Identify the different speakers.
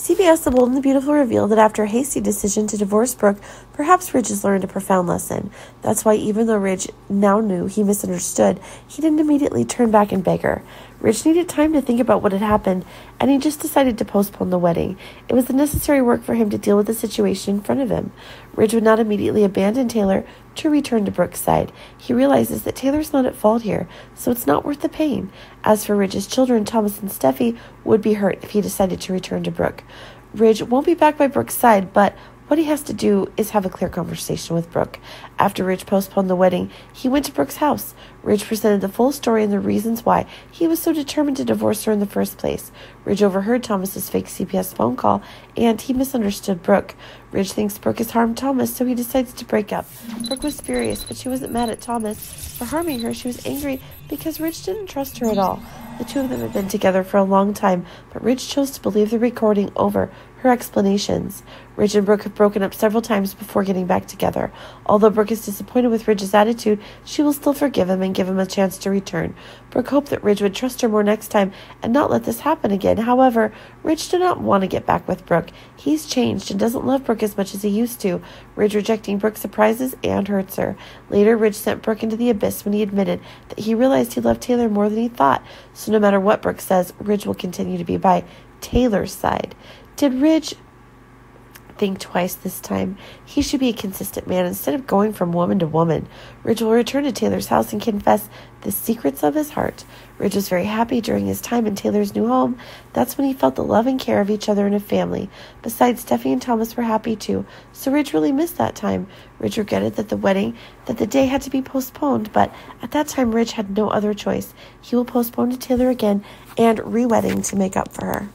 Speaker 1: CBS The Bold and the Beautiful revealed that after a hasty decision to divorce Brooke, perhaps Ridge has learned a profound lesson. That's why, even though Ridge now knew he misunderstood, he didn't immediately turn back and beg her. Ridge needed time to think about what had happened, and he just decided to postpone the wedding. It was the necessary work for him to deal with the situation in front of him. Ridge would not immediately abandon Taylor to return to Brooke's side. He realizes that Taylor's not at fault here, so it's not worth the pain. As for Ridge's children, Thomas and Steffy would be hurt if he decided to return to Brooke. Ridge won't be back by Brooke's side, but what he has to do is have a clear conversation with Brooke. After Ridge postponed the wedding, he went to Brooke's house. Ridge presented the full story and the reasons why he was so determined to divorce her in the first place. Ridge overheard Thomas's fake CPS phone call, and he misunderstood Brooke. Ridge thinks Brooke has harmed Thomas, so he decides to break up. Brooke was furious, but she wasn't mad at Thomas for harming her. She was angry because Ridge didn't trust her at all. The two of them had been together for a long time, but Ridge chose to believe the recording over her explanations. Ridge and Brooke have broken up several times before getting back together. Although Brooke is disappointed with Ridge's attitude, she will still forgive him and give him a chance to return. Brooke hoped that Ridge would trust her more next time and not let this happen again. However, Ridge did not want to get back with Brooke. He's changed and doesn't love Brooke as much as he used to. Ridge rejecting Brooke surprises and hurts her. Later, Ridge sent Brooke into the abyss when he admitted that he realized he loved Taylor more than he thought. So no matter what Brooke says, Ridge will continue to be by Taylor's side. Did Ridge think twice this time? He should be a consistent man instead of going from woman to woman. Ridge will return to Taylor's house and confess the secrets of his heart. Ridge was very happy during his time in Taylor's new home. That's when he felt the love and care of each other in a family. Besides, Steffy and Thomas were happy too, so Ridge really missed that time. Ridge regretted that the wedding, that the day had to be postponed, but at that time Ridge had no other choice. He will postpone to Taylor again and re-wedding to make up for her.